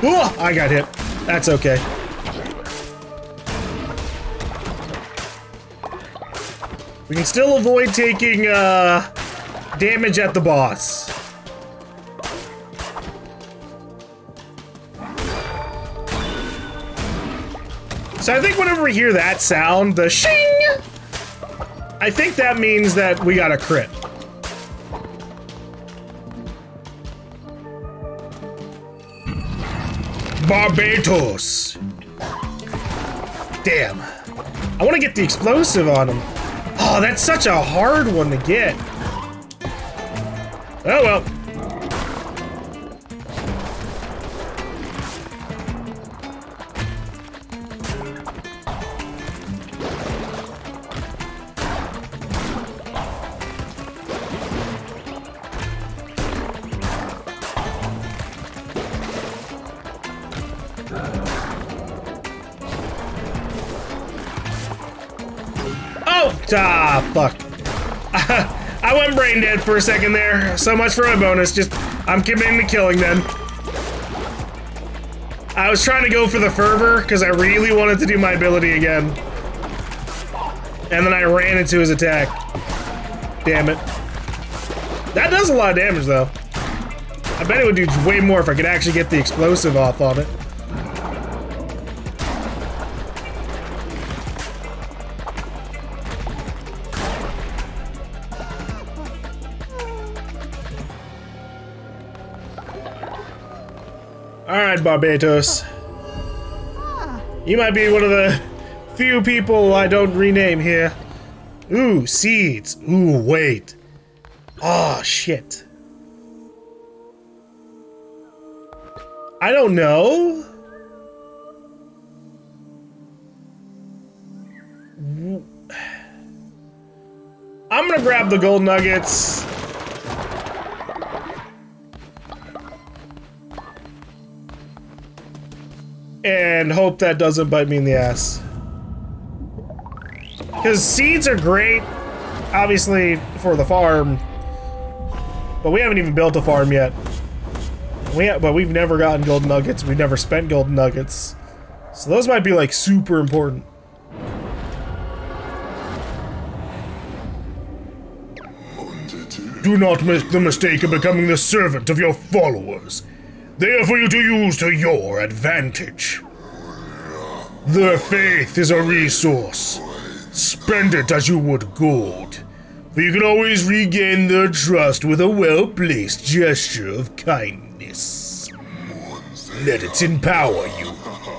Oh, I got hit. That's okay. We can still avoid taking uh, damage at the boss. So I think whenever we hear that sound, the shing, I think that means that we got a crit. Barbatos. Damn. I want to get the explosive on him. Oh, that's such a hard one to get. Oh well. Brain dead for a second there. So much for my bonus. Just, I'm committing to killing them. I was trying to go for the fervor because I really wanted to do my ability again. And then I ran into his attack. Damn it. That does a lot of damage though. I bet it would do way more if I could actually get the explosive off on it. Alright, Barbatos. You might be one of the few people I don't rename here. Ooh, seeds. Ooh, wait. Oh, shit. I don't know. I'm gonna grab the gold nuggets. And hope that doesn't bite me in the ass. Because seeds are great, obviously, for the farm. But we haven't even built a farm yet. We ha but we've never gotten golden nuggets. We've never spent golden nuggets. So those might be like super important. Do not make the mistake of becoming the servant of your followers. They are for you to use to your advantage. Their faith is a resource. Spend it as you would gold. For you can always regain their trust with a well-placed gesture of kindness. Let it empower you.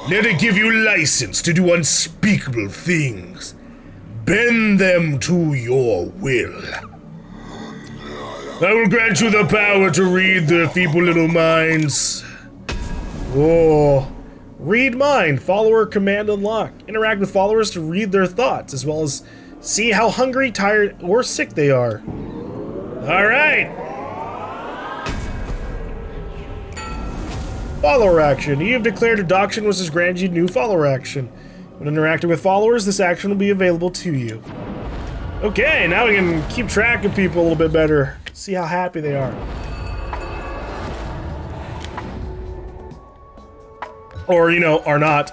Let it give you license to do unspeakable things. Bend them to your will. I will grant you the power to read their feeble little minds. Oh. Read mind. Follower command unlocked. Interact with followers to read their thoughts, as well as see how hungry, tired, or sick they are. Alright. Follower action. You have declared adoption has granted you new follower action. When interacting with followers, this action will be available to you. Okay, now we can keep track of people a little bit better. See how happy they are. Or, you know, are not.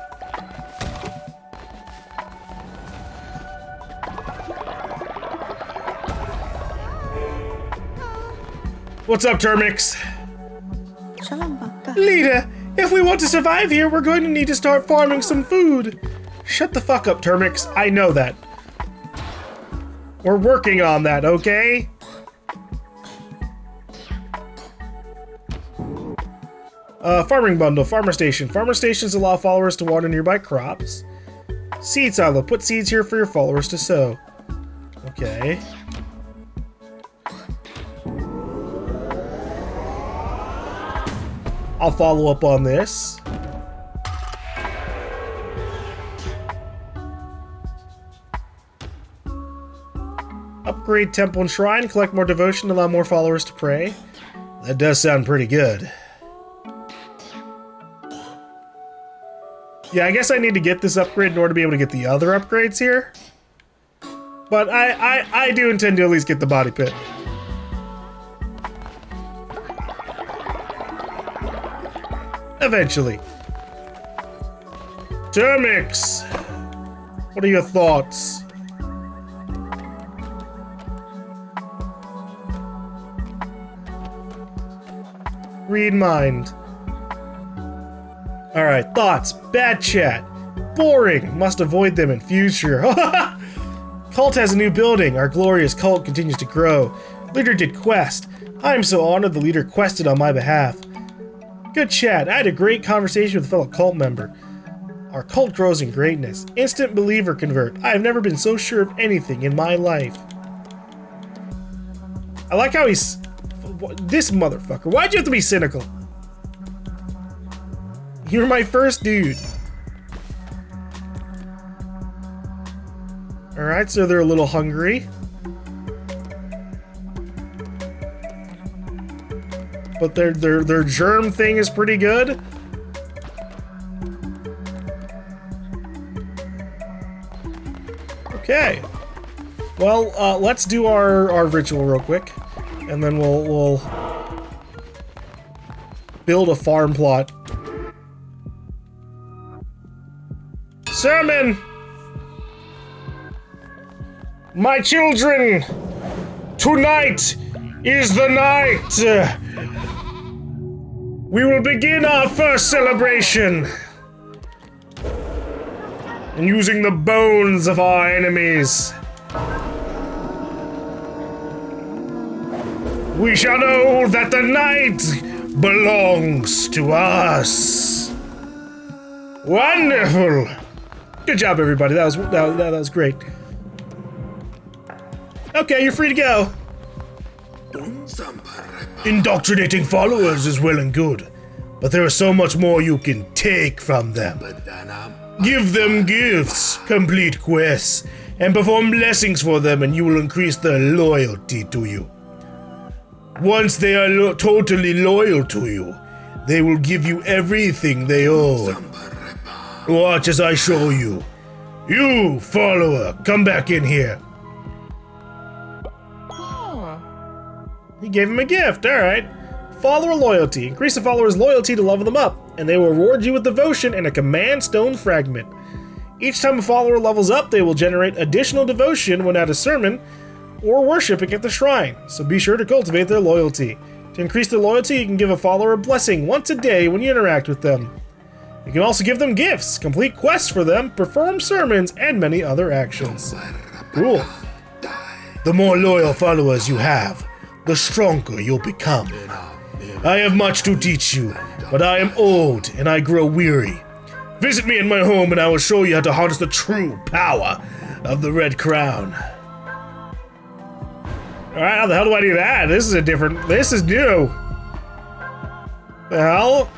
What's up, Termix? Leader, if we want to survive here, we're going to need to start farming some food. Shut the fuck up, Termix. I know that. We're working on that, okay? Uh, farming bundle, farmer station. Farmer stations allow followers to water nearby crops. Seed silo. Put seeds here for your followers to sow. Okay. I'll follow up on this. Upgrade temple and shrine, collect more devotion, allow more followers to pray. That does sound pretty good. Yeah, I guess I need to get this upgrade in order to be able to get the other upgrades here. But I, I, I do intend to at least get the body pit. eventually. Termix, what are your thoughts? Read mind. Alright, thoughts. Bad chat. Boring. Must avoid them in future. cult has a new building. Our glorious cult continues to grow. Leader did quest. I am so honored the leader quested on my behalf. Good chat. I had a great conversation with a fellow cult member. Our cult grows in greatness. Instant believer convert. I have never been so sure of anything in my life. I like how he's this motherfucker. Why'd you have to be cynical? You're my first dude. Alright, so they're a little hungry. But their their their germ thing is pretty good. Okay. Well, uh, let's do our, our ritual real quick and then we'll we'll build a farm plot. Sermon! My children! Tonight is the night! We will begin our first celebration! And using the bones of our enemies. we shall know that the night belongs to us. Wonderful. Good job, everybody. That was that, that, was great. Okay, you're free to go. Indoctrinating followers is well and good, but there is so much more you can take from them. Give them gifts, complete quests, and perform blessings for them, and you will increase their loyalty to you. Once they are lo totally loyal to you, they will give you everything they own. Watch as I show you. You, follower, come back in here. Oh. He gave him a gift, alright. Follower loyalty. Increase the follower's loyalty to level them up, and they will reward you with devotion and a command stone fragment. Each time a follower levels up, they will generate additional devotion when at a sermon, or worshiping at the shrine, so be sure to cultivate their loyalty. To increase their loyalty, you can give a follower a blessing once a day when you interact with them. You can also give them gifts, complete quests for them, perform sermons, and many other actions. Cool. The more loyal followers you have, the stronger you'll become. I have much to teach you, but I am old and I grow weary. Visit me in my home and I will show you how to harness the true power of the Red Crown. Alright, how the hell do I do that? This is a different... This is new. The hell?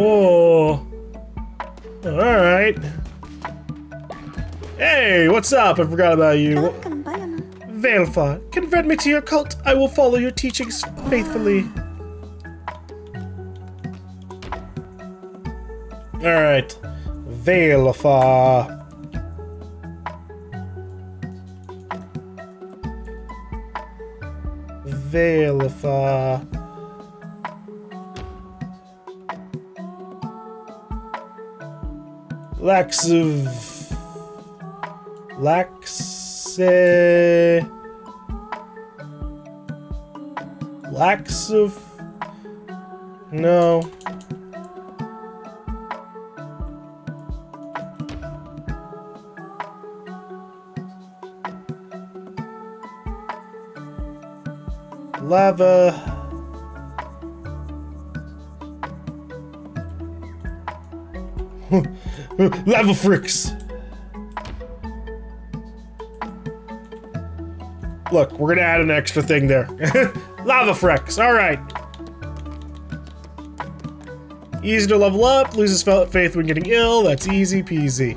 Oh. Alright. Hey, what's up? I forgot about you. Velfa, convert me to your cult. I will follow your teachings faithfully. Alright. Valefa. Valefa. Laxiv. Laxe. of... No. lava. lava freaks! Look, we're gonna add an extra thing there. lava freaks, alright. Easy to level up, loses faith when getting ill, that's easy peasy.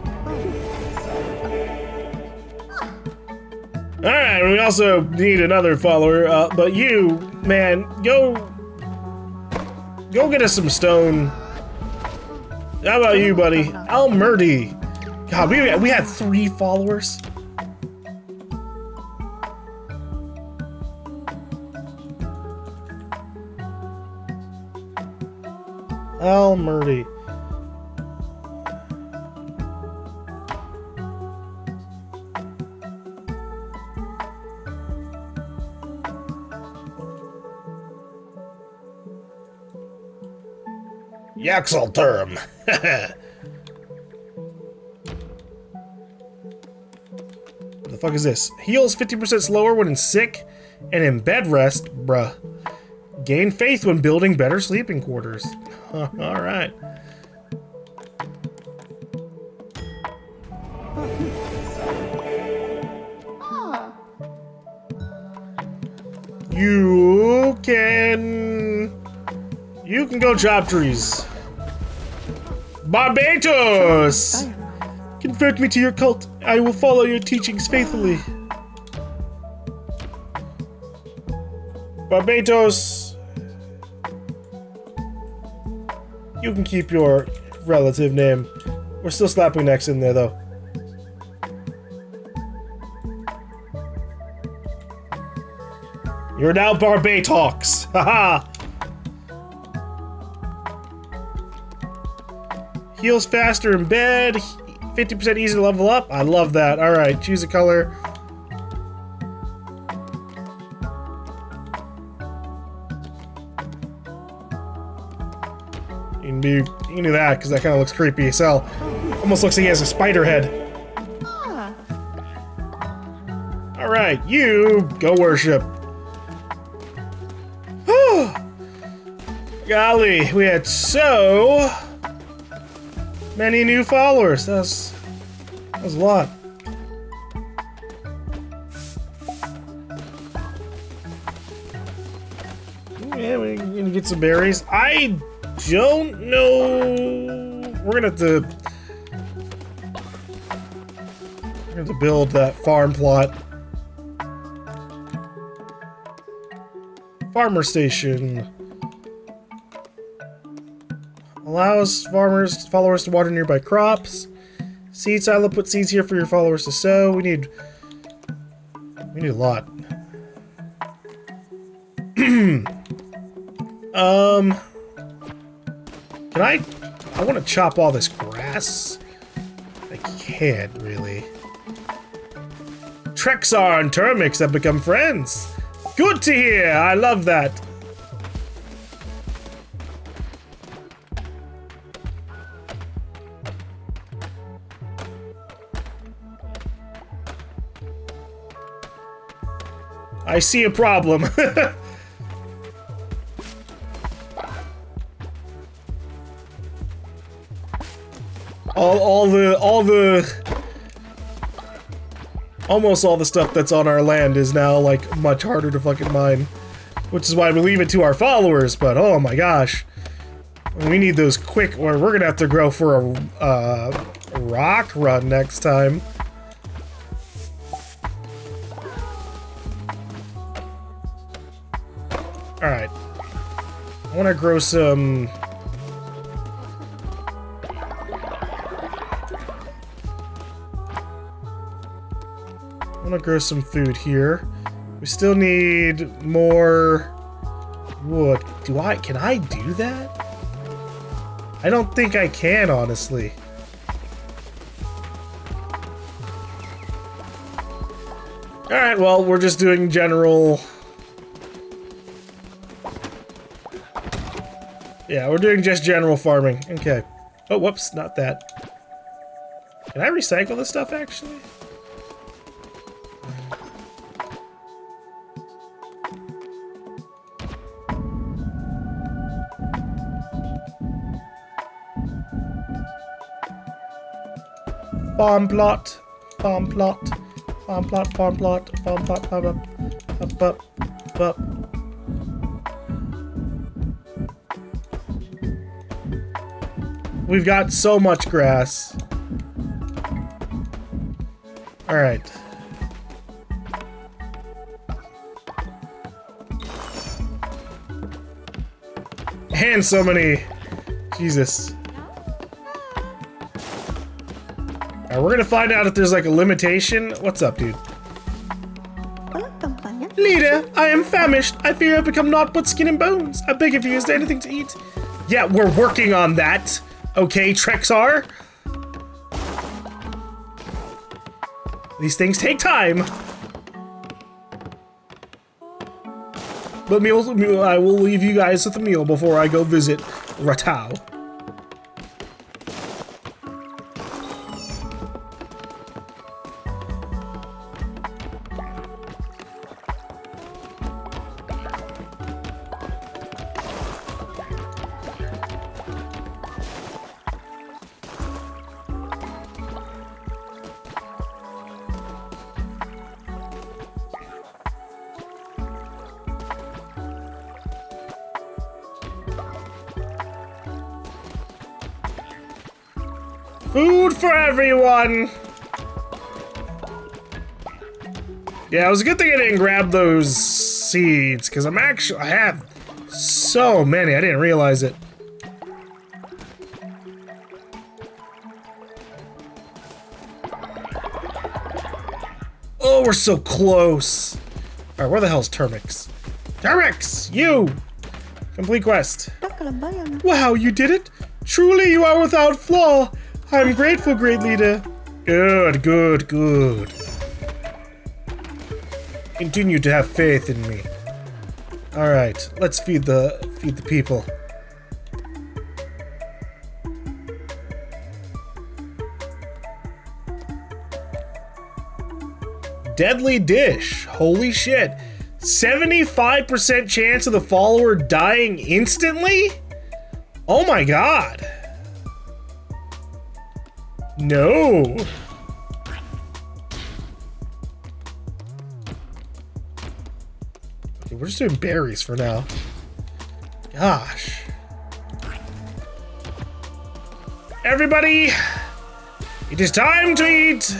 Alright, we also need another follower, uh, but you, man, go... Go get us some stone. How about you, buddy? Al Murdy. God, we, we had three followers. Al Murdy. Yaxel term. the fuck is this? Heals 50% slower when in sick and in bed rest, bruh. Gain faith when building better sleeping quarters. Alright. You can... You can go chop trees. Barbatos! Convert me to your cult. I will follow your teachings faithfully. Barbatos! You can keep your relative name. We're still slapping necks in there, though. You're now Barbatox! Haha! Heals faster in bed. 50% easier to level up. I love that. Alright, choose a color. You can do, you can do that, because that kind of looks creepy So. Almost looks like he has a spider head. Alright, you go worship. Golly, we had so many new followers. That's that's a lot. Yeah, we're gonna get some berries. I don't know. We're gonna have to. We're gonna have to build that farm plot. Farmer station. Allows farmers, followers to water nearby crops. Seed silo, put seeds here for your followers to sow. We need... We need a lot. um... Can I... I want to chop all this grass. I can't, really. Trexar and Termix have become friends. Good to hear! I love that. See a problem. all, all the, all the, almost all the stuff that's on our land is now, like, much harder to fucking mine. Which is why we leave it to our followers, but oh my gosh. We need those quick, or we're gonna have to grow for a, uh, rock run next time. Alright. I want to grow some... I want to grow some food here. We still need more wood. Do I... Can I do that? I don't think I can, honestly. Alright, well, we're just doing general... Yeah, we're doing just general farming. Okay. Oh, whoops, not that. Can I recycle this stuff, actually? Farm plot, farm plot, farm plot, farm plot, farm plot, farm plot, farm plot, We've got so much grass. Alright. And so many... Jesus. We're gonna find out if there's like a limitation. What's up, dude? Leader, I am famished. I fear I've become naught but skin and bones. I beg of you, is there anything to eat? Yeah, we're working on that. Okay, Trexar. These things take time. But meal, I will leave you guys with a meal before I go visit Ratau. Everyone! Yeah, it was a good thing I didn't grab those seeds, because I'm actually- I have so many, I didn't realize it. Oh, we're so close! Alright, where the hell's Termix? Termix! You! Complete quest. Wow, you did it! Truly, you are without flaw! I'm grateful, great leader. Good, good, good. Continue to have faith in me. Alright, let's feed the feed the people. Deadly dish. Holy shit. 75% chance of the follower dying instantly? Oh my god. No. Okay, we're just doing berries for now. Gosh. Everybody, it is time to eat.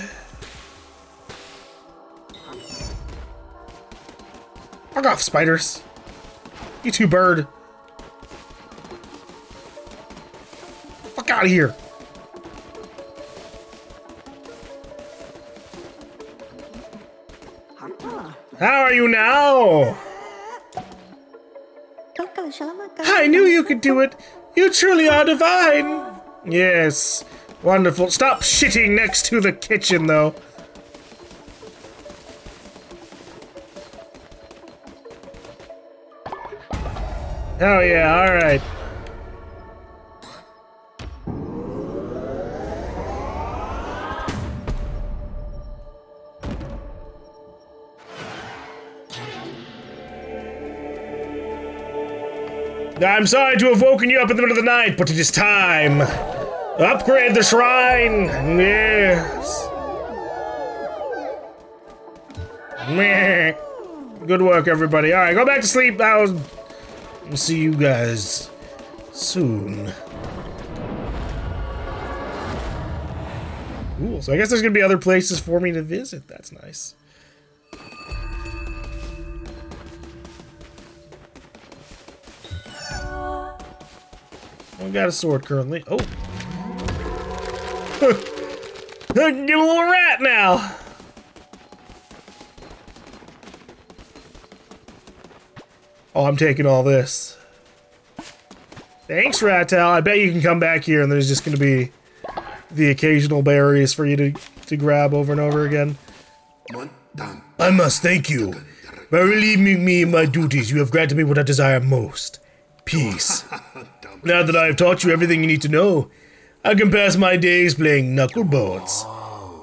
Fuck off, spiders. You two bird. Fuck out of here. How are you now? I knew you could do it. You truly are divine. Yes. Wonderful. Stop shitting next to the kitchen, though. Oh, yeah, alright. I'm sorry to have woken you up in the middle of the night, but it is time. Upgrade the shrine. Yes. Meh. Good work, everybody. All right, go back to sleep. I'll see you guys soon. Cool. So I guess there's gonna be other places for me to visit. That's nice. I got a sword currently. Oh. Get a little rat now. Oh, I'm taking all this. Thanks, Ratel. I bet you can come back here and there's just going to be the occasional berries for you to, to grab over and over again. I must thank you. By relieving me of my duties, you have granted me what I desire most. Peace. Now that I have taught you everything you need to know, I can pass my days playing knucklebones.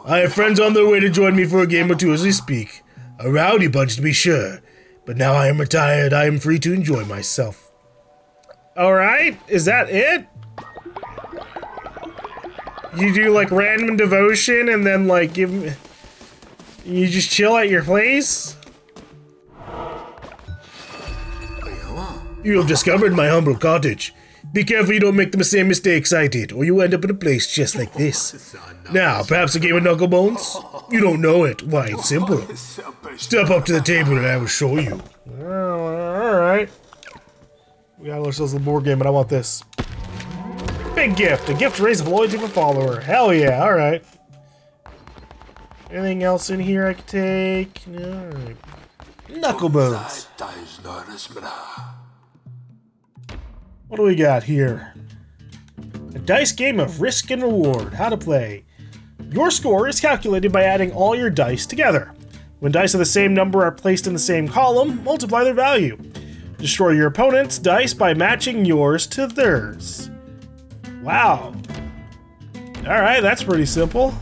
I have friends on their way to join me for a game or two as we speak. A rowdy bunch to be sure, but now I am retired, I am free to enjoy myself. Alright, is that it? You do like random devotion and then like give me... You just chill at your place? You have discovered my humble cottage. Be careful you don't make the same mistakes I did, or you end up in a place just like this. Now, perhaps a game of knucklebones? You don't know it. Why, it's simple. Step up to the table and I will show you. Alright. We got ourselves a board game, but I want this. Big gift. A gift to raise a loyalty of a follower. Hell yeah, alright. Anything else in here I could take? Alright. Knucklebones. What do we got here? A dice game of risk and reward. How to play. Your score is calculated by adding all your dice together. When dice of the same number are placed in the same column, multiply their value. Destroy your opponent's dice by matching yours to theirs. Wow. Alright, that's pretty simple.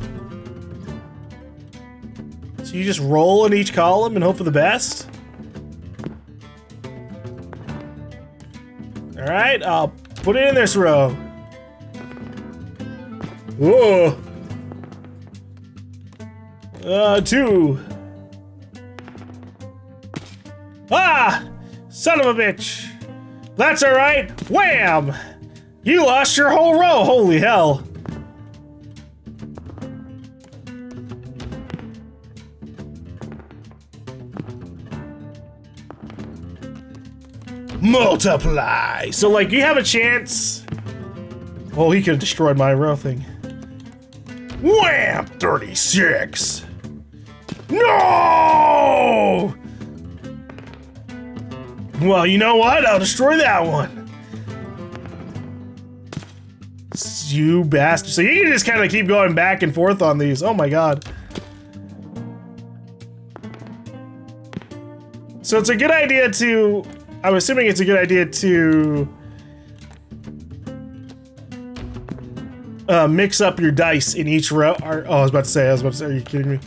So you just roll in each column and hope for the best? Alright, I'll put it in this row. Whoa! Uh, two. Ah! Son of a bitch! That's alright! Wham! You lost your whole row! Holy hell! Multiply! So, like, you have a chance. Oh, he could have destroyed my row thing. Wham! 36! No! Well, you know what? I'll destroy that one. You bastard. So you can just kind of keep going back and forth on these. Oh my god. So it's a good idea to... I'm assuming it's a good idea to... Uh, mix up your dice in each row. Oh, I was about to say, I was about to say, are you kidding me?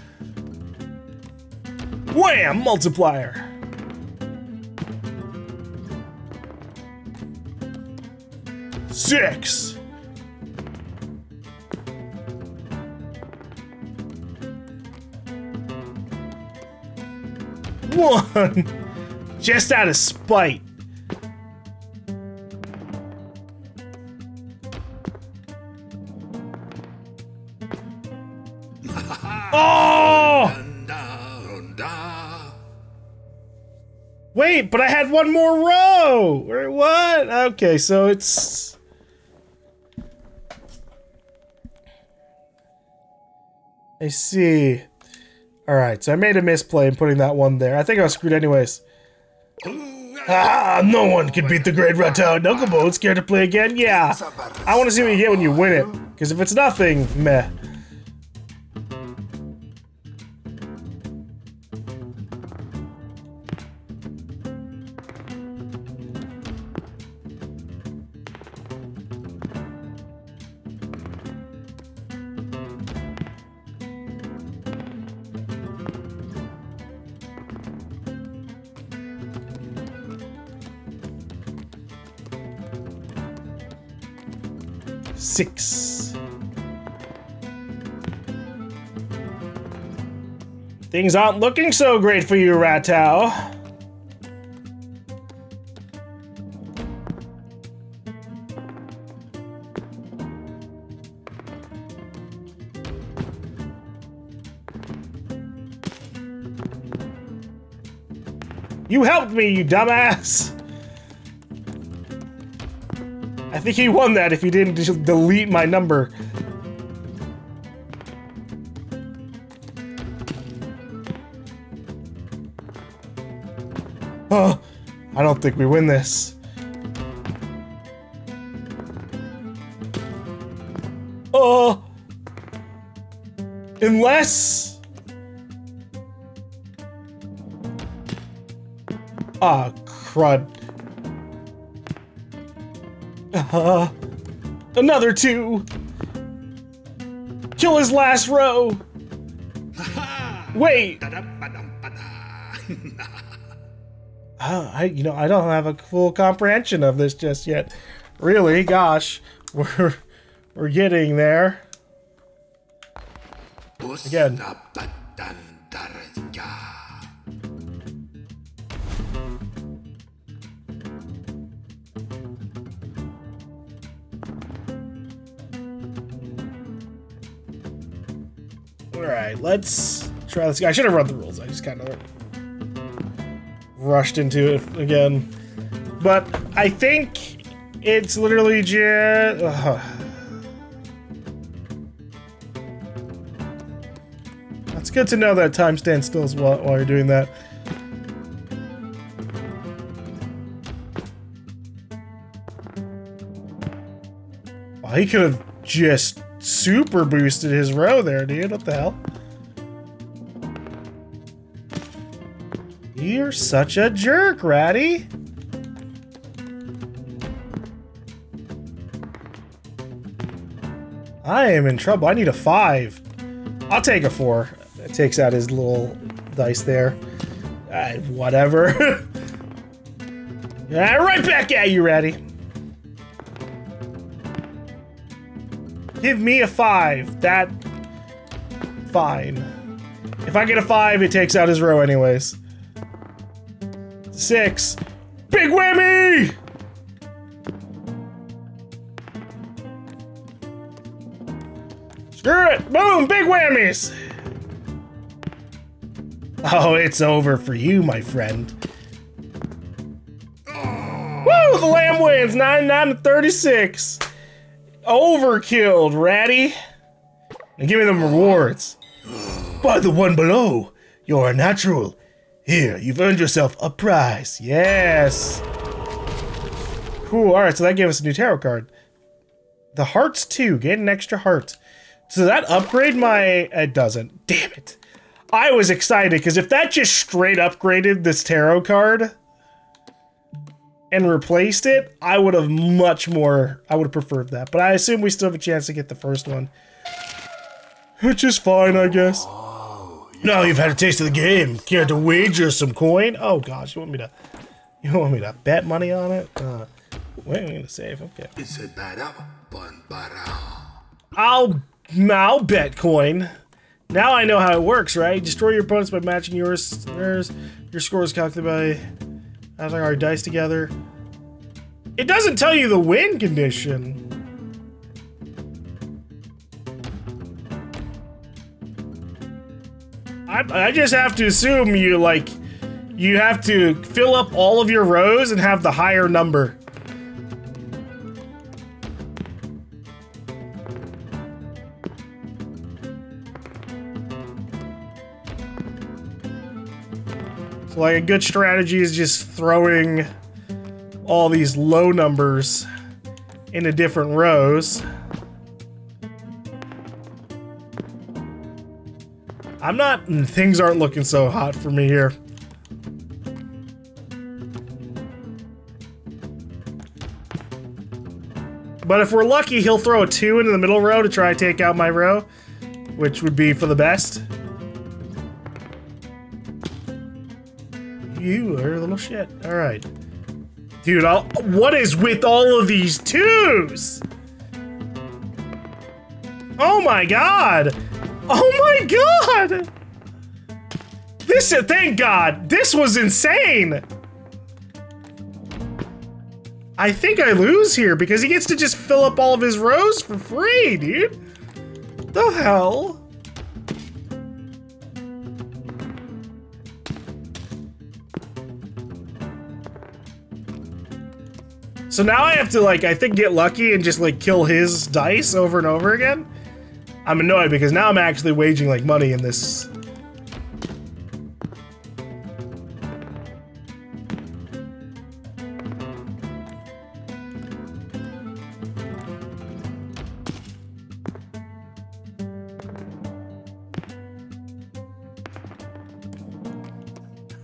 Wham! Multiplier. Six. One. Just out of spite. Oh! Wait, but I had one more row. Wait, What? Okay, so it's. I see. All right, so I made a misplay in putting that one there. I think I was screwed anyways. Ah, no one can beat the great Ratau Knucklebone. Scared to play again? Yeah. I want to see what you get when you win it. Because if it's nothing, meh. Things aren't looking so great for you, Ratau. You helped me, you dumbass! I think he won that if he didn't delete my number. Don't think we win this. Oh, unless. Ah, crud. Uh, another two. Kill his last row. Wait. I, you know, I don't have a full comprehension of this just yet. Really, gosh, we're we're getting there. Again. All right, let's try this. I should have run the rules. I just kind of rushed into it again. But I think it's literally just. Uh, it's good to know that time stands still well while you're doing that. He could have just super boosted his row there, dude. What the hell? You're such a jerk, Ratty. I am in trouble. I need a five. I'll take a four. It takes out his little dice there. Uh, whatever. yeah, right back at you, Ratty. Give me a five. That... Fine. If I get a five, it takes out his row anyways. Six. Big whammy! Screw it! Boom! Big whammies! Oh, it's over for you, my friend. Woo! The lamb wins! 99 to 36. Overkilled, Ratty. And give me them rewards. By the one below, you're a natural. Here, you've earned yourself a prize. Yes. Cool. All right, so that gave us a new tarot card. The hearts too. Get an extra heart. So that upgrade my... It doesn't. Damn it. I was excited, because if that just straight upgraded this tarot card and replaced it, I would have much more... I would have preferred that. But I assume we still have a chance to get the first one. Which is fine, I guess. Now you've had a taste of the game. Care to wager some coin? Oh gosh, you want me to... You want me to bet money on it? Uh, wait, I'm gonna save. Okay. I'll I'll bet coin. Now I know how it works, right? Destroy your opponents by matching yours, theirs. Your score is calculated by adding our dice together. It doesn't tell you the win condition. I, I just have to assume you, like, you have to fill up all of your rows and have the higher number. So like a good strategy is just throwing all these low numbers into different rows. I'm not, mm, things aren't looking so hot for me here. But if we're lucky, he'll throw a two into the middle row to try to take out my row, which would be for the best. You are a little shit. All right. Dude, I'll, what is with all of these twos? Oh my god! Oh my god! This, thank god! This was insane! I think I lose here because he gets to just fill up all of his rows for free, dude. The hell? So now I have to, like, I think get lucky and just, like, kill his dice over and over again? I'm annoyed because now I'm actually waging, like, money in this.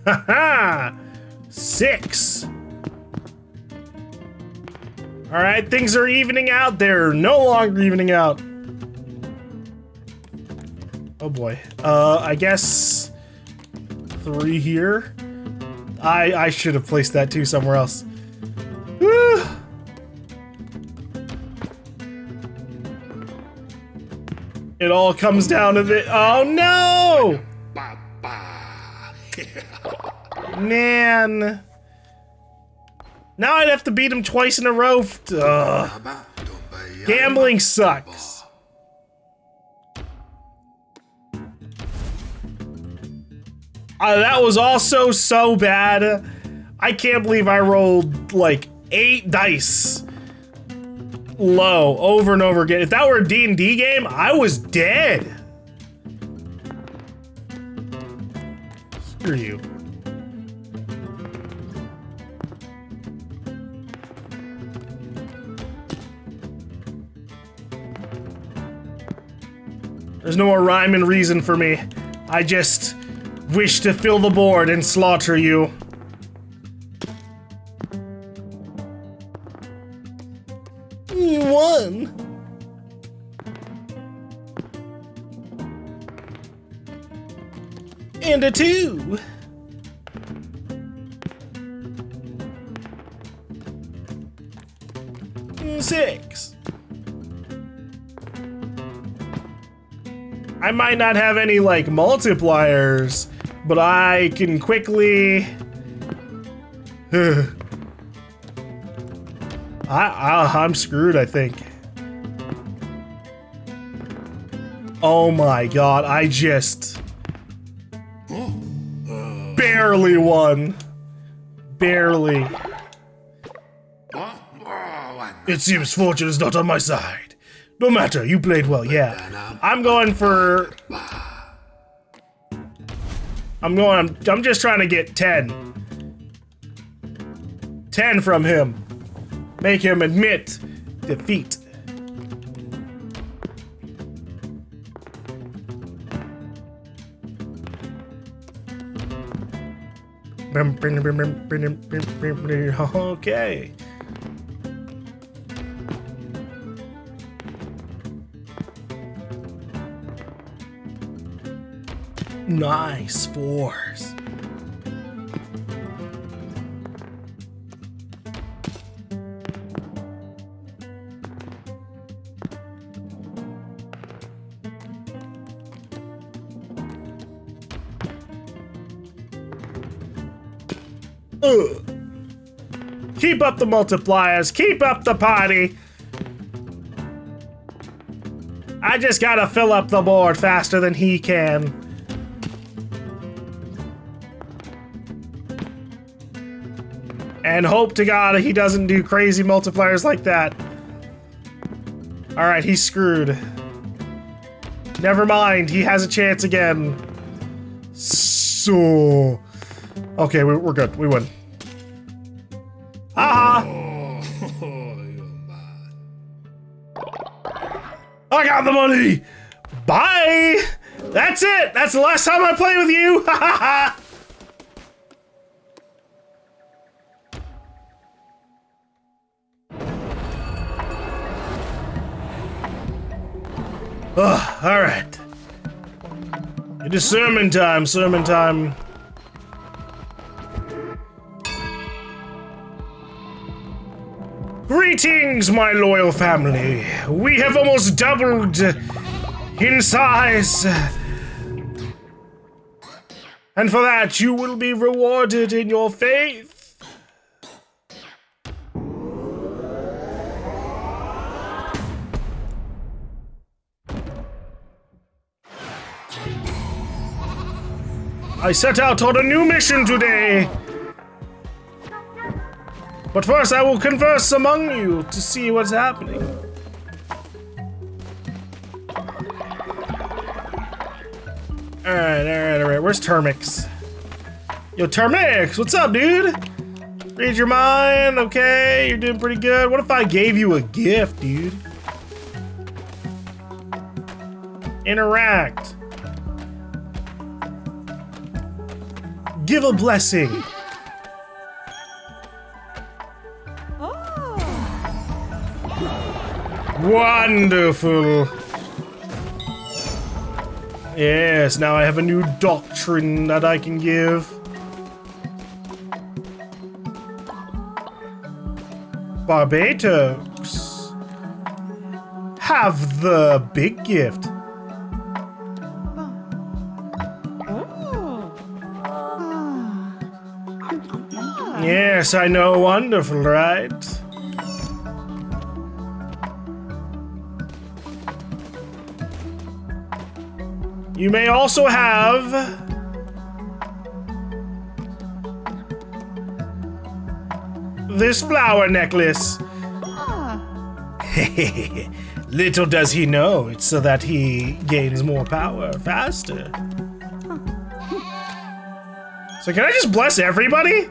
Haha! Six! Alright, things are evening out. They're no longer evening out. Oh boy. Uh, I guess... Three here? I, I should have placed that too somewhere else. It all comes down to the- Oh no! Man. Now I'd have to beat him twice in a row. Ugh. Gambling sucks. Uh, that was also so bad. I can't believe I rolled like eight dice low over and over again. If that were a D&D game, I was dead. Screw you. There's no more rhyme and reason for me. I just wish to fill the board and slaughter you. Won. And a two. Six. I might not have any like multipliers, but I can quickly. I, I I'm screwed. I think. Oh my god! I just barely won. Barely. It seems fortune is not on my side. No matter, you played well, yeah. I'm going for... I'm going, I'm, I'm just trying to get 10. 10 from him. Make him admit defeat. Okay. Nice fours. Keep up the multipliers. Keep up the party. I just gotta fill up the board faster than he can. And hope to God he doesn't do crazy multipliers like that. Alright, he's screwed. Never mind, he has a chance again. So... Okay, we, are good. We win. Haha! Oh. I got the money! Bye! That's it! That's the last time I play with you! Ha ha ha! Oh, Ugh, alright. It is sermon time, sermon time. Greetings, my loyal family. We have almost doubled in size. And for that, you will be rewarded in your faith. I set out on a new mission today. But first I will converse among you to see what's happening. Alright, alright, alright. Where's Termix? Yo, Termix, what's up, dude? Read your mind, okay? You're doing pretty good. What if I gave you a gift, dude? Interact. Give a blessing. Wonderful. Yes, now I have a new doctrine that I can give. Barbatos. Have the big gift. Yes, I know. Wonderful, right? You may also have... This flower necklace. Ah. Little does he know, it's so that he gains more power faster. So can I just bless everybody?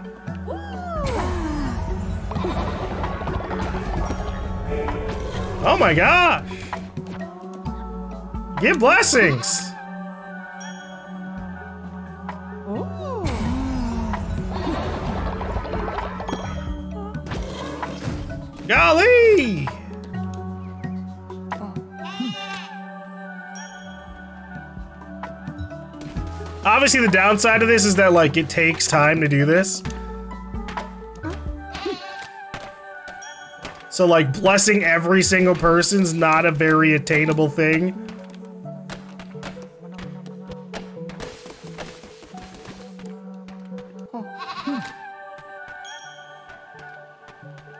Oh my gosh! Give blessings! Golly! Obviously, the downside of this is that, like, it takes time to do this. So, like, blessing every single person's not a very attainable thing.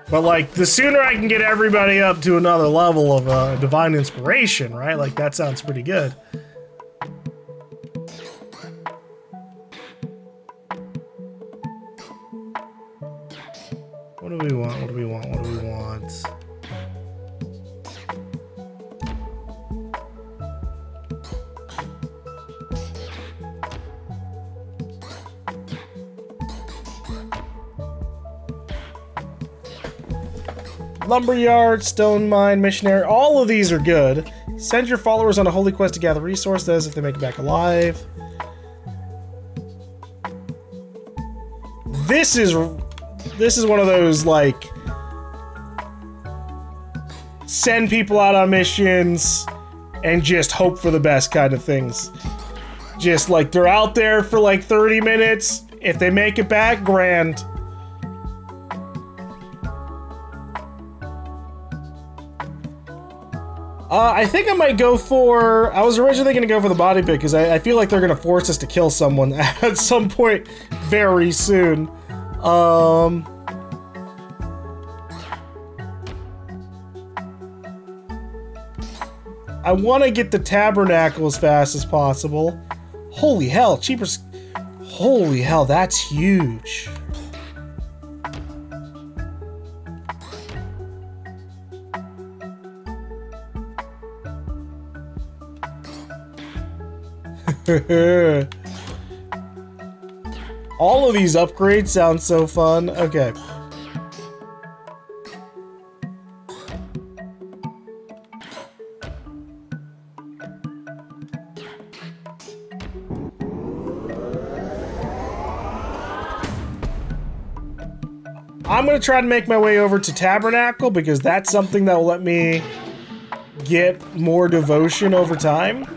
But, like, the sooner I can get everybody up to another level of uh, divine inspiration, right? Like, that sounds pretty good. What do we want? What do we want? Lumberyard, Stone Mine, Missionary, all of these are good. Send your followers on a holy quest to gather resources if they make it back alive. This is this is one of those like send people out on missions and just hope for the best kind of things. Just like they're out there for like 30 minutes. If they make it back, grand. Uh, I think I might go for. I was originally going to go for the body pit because I, I, feel like they're going to force us to kill someone at some point very soon. Um. I want to get the tabernacle as fast as possible. Holy hell, cheaper. Holy hell, that's huge. All of these upgrades sound so fun. Okay. I'm gonna try to make my way over to Tabernacle because that's something that will let me get more devotion over time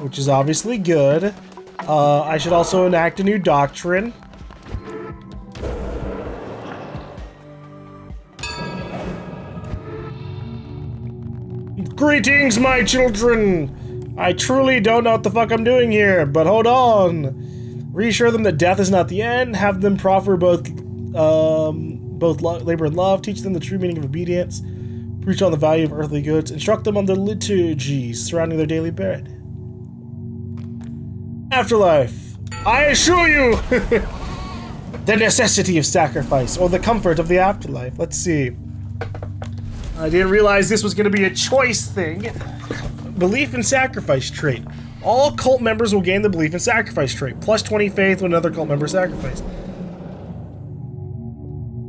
which is obviously good. Uh, I should also enact a new doctrine. Greetings, my children! I truly don't know what the fuck I'm doing here, but hold on. Reassure them that death is not the end. Have them proffer both, um, both labor and love. Teach them the true meaning of obedience. Preach on the value of earthly goods. Instruct them on the liturgies surrounding their daily bread. Afterlife. I assure you the necessity of sacrifice or the comfort of the afterlife. Let's see. I didn't realize this was going to be a choice thing. Belief in sacrifice trait. All cult members will gain the belief in sacrifice trait. Plus 20 faith when another cult member sacrifice.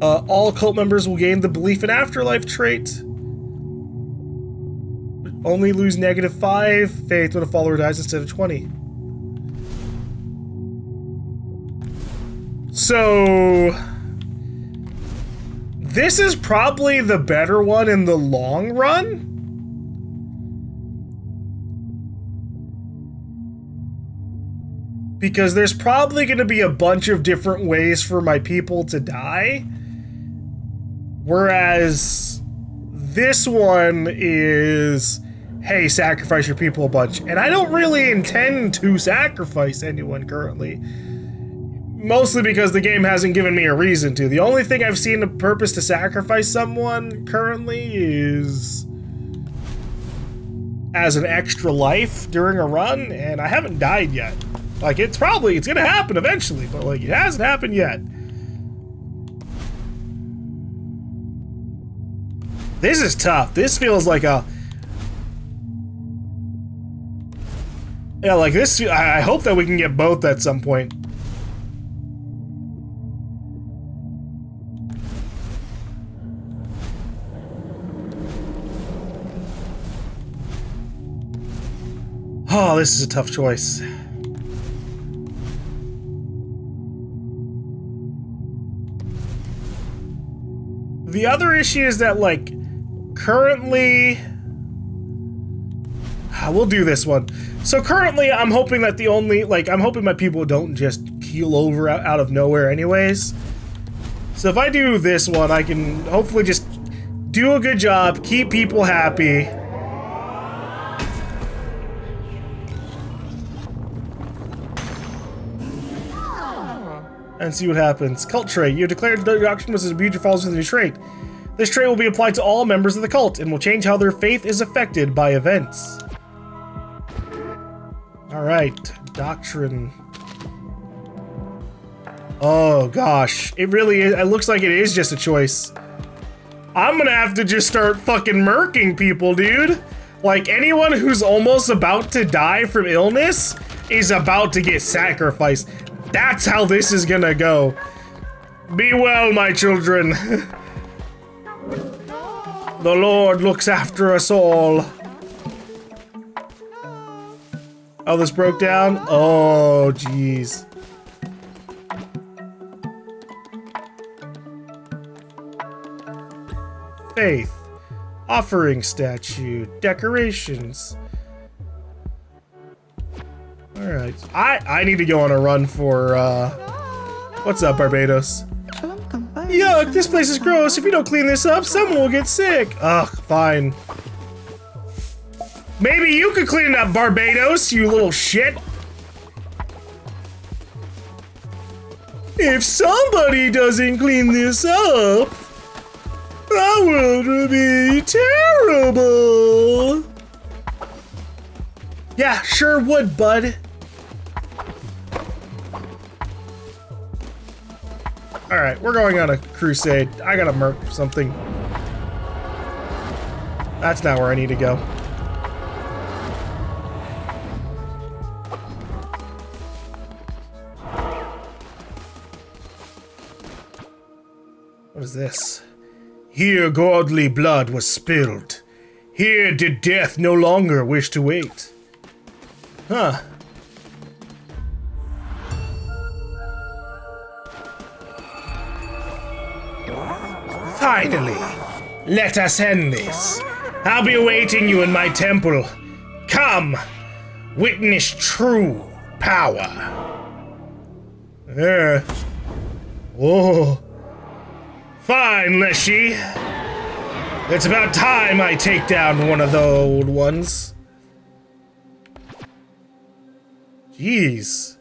Uh, all cult members will gain the belief in afterlife trait. Only lose negative 5 faith when a follower dies instead of 20. So this is probably the better one in the long run. Because there's probably going to be a bunch of different ways for my people to die. Whereas this one is, hey, sacrifice your people a bunch. And I don't really intend to sacrifice anyone currently. Mostly because the game hasn't given me a reason to. The only thing I've seen a purpose to sacrifice someone currently is as an extra life during a run, and I haven't died yet. Like, it's probably, it's gonna happen eventually, but like, it hasn't happened yet. This is tough. This feels like a... Yeah, like this, I hope that we can get both at some point. Oh, this is a tough choice. The other issue is that, like, currently... Ah, We'll do this one. So currently, I'm hoping that the only, like, I'm hoping my people don't just keel over out, out of nowhere anyways. So if I do this one, I can hopefully just do a good job, keep people happy. And see what happens. Cult trait. You declared the doctrine was a future falls with a new trait. This trait will be applied to all members of the cult and will change how their faith is affected by events. Alright, doctrine. Oh gosh, it really is. It looks like it is just a choice. I'm gonna have to just start fucking murking people, dude. Like anyone who's almost about to die from illness is about to get sacrificed. That's how this is gonna go. Be well, my children. the Lord looks after us all. Oh, this broke down? Oh, jeez. Faith. Offering statue. Decorations. Alright. I, I need to go on a run for, uh... What's up, Barbados? Yuck, this place is gross. If you don't clean this up, someone will get sick. Ugh, fine. Maybe you could clean it up, Barbados, you little shit. If somebody doesn't clean this up, that will be terrible. Yeah, sure would, bud. Alright, we're going on a crusade. I gotta murk something. That's not where I need to go. What is this? Here godly blood was spilled. Here did death no longer wish to wait. Huh. Finally, let us end this. I'll be awaiting you in my temple. Come, witness true power. Eh. Oh. Fine, Leshy. It's about time I take down one of the old ones. Jeez.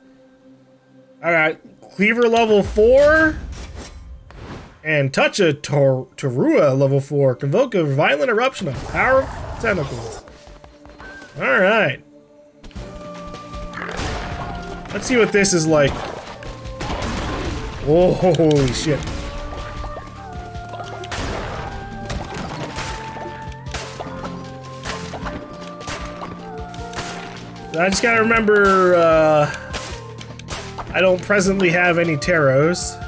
Alright, Cleaver level 4. And touch a tor Torua level 4. Convoke a violent eruption of power tentacles. Alright. Let's see what this is like. Oh, holy shit. I just gotta remember, uh, I don't presently have any tarots.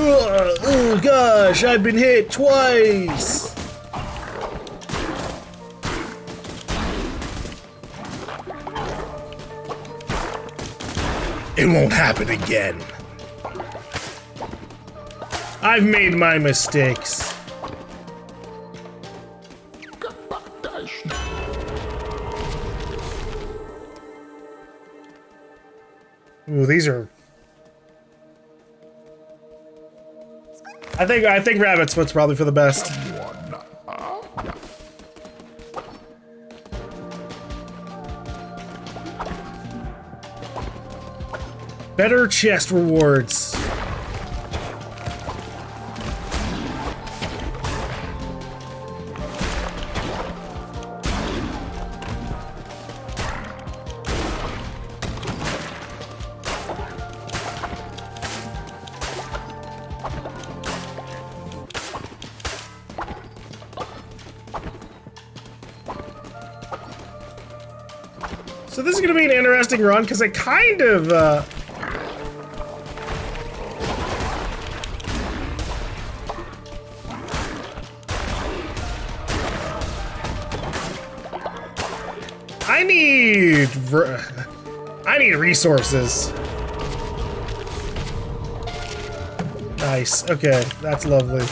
Ugh, oh gosh, I've been hit twice! It won't happen again. I've made my mistakes. Ooh, these are. I think I think rabbit's foot's probably for the best. Better chest rewards. something because I kind of. Uh... I need. I need resources. Nice. Okay, that's lovely.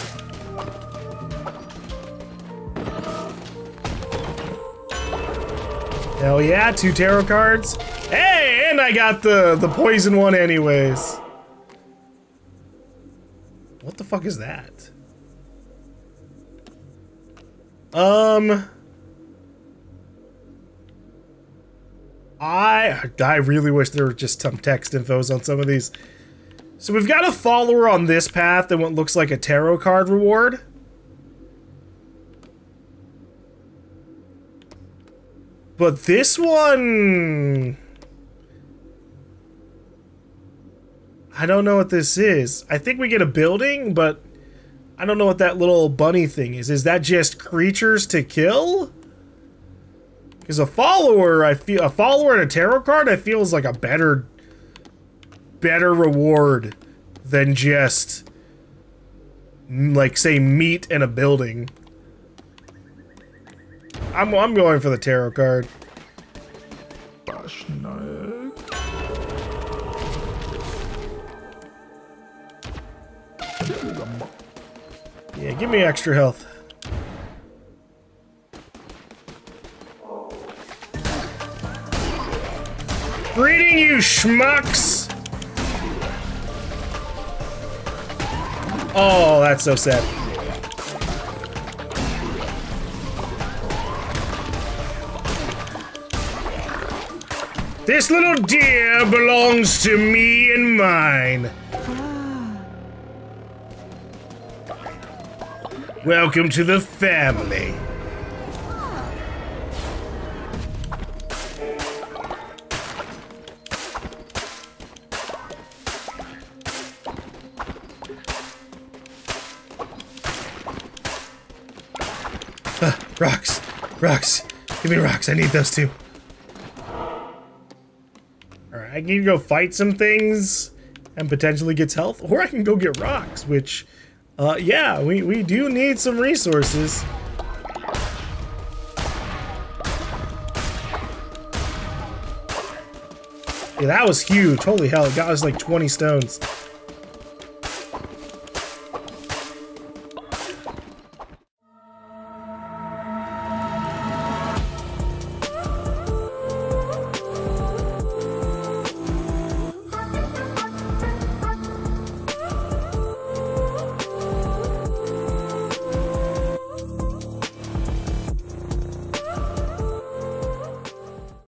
Hell yeah, two tarot cards. Hey, and I got the, the poison one anyways. What the fuck is that? Um... I I really wish there were just some text infos on some of these. So we've got a follower on this path and what looks like a tarot card reward. But this one... I don't know what this is. I think we get a building, but I don't know what that little bunny thing is. Is that just creatures to kill? Because a follower, I feel a follower and a tarot card, I feel is like a better, better reward than just like say meat in a building. I'm I'm going for the tarot card. Yeah, give me extra health. Greeting you, schmucks! Oh, that's so sad. This little deer belongs to me and mine. Welcome to the family. Uh, rocks. Rocks. Give me rocks. I need those too. Alright, I can go fight some things and potentially get health, or I can go get rocks, which uh, yeah, we, we do need some resources. Yeah, that was huge. Holy hell, it got us like 20 stones.